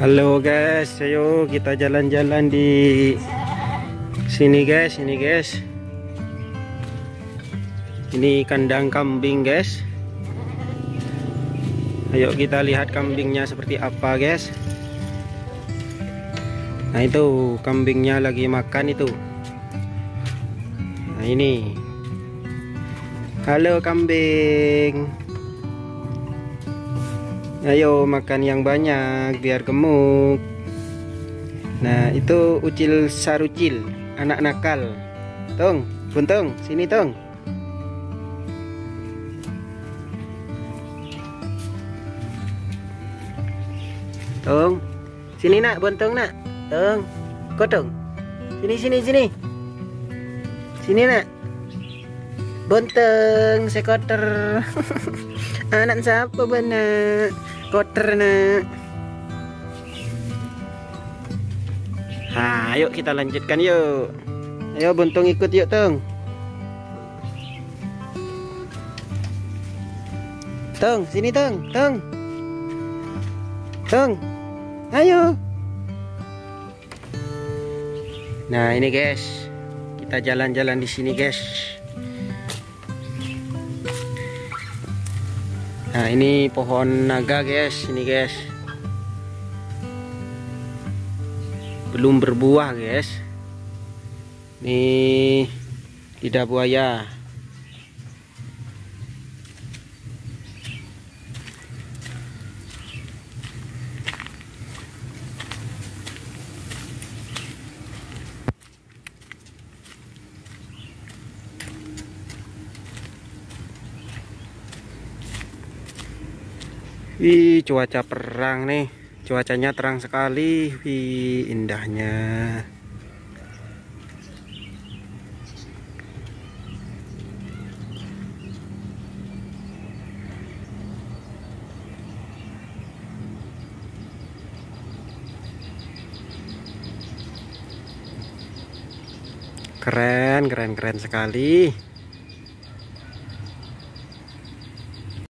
Halo guys, ayo kita jalan-jalan di sini guys, ini guys. Ini kandang kambing guys. Ayo kita lihat kambingnya seperti apa guys. Nah itu kambingnya lagi makan itu. Nah ini. Halo kambing. Ayo makan yang banyak biar gemuk. Nah, itu ucil sarucil, anak nakal. Tong, buntung, sini tong. Tong, sini nak, buntung nak. Tong, kotong. Sini, sini, sini. Sini nak. Bonteng sekoter. Anak siapa benar? Koter nak. Ha, ayo kita lanjutkan yuk. Ayo buntung ikut yuk, Tung. Tung, sini Tung, Tung. Tung. Ayo. Nah, ini guys. Kita jalan-jalan di sini, guys. Nah ini pohon naga guys. Ini guys. Belum berbuah guys. Ini lidah buaya Wih, cuaca perang nih. Cuacanya terang sekali. Wih, indahnya. Keren, keren, keren sekali.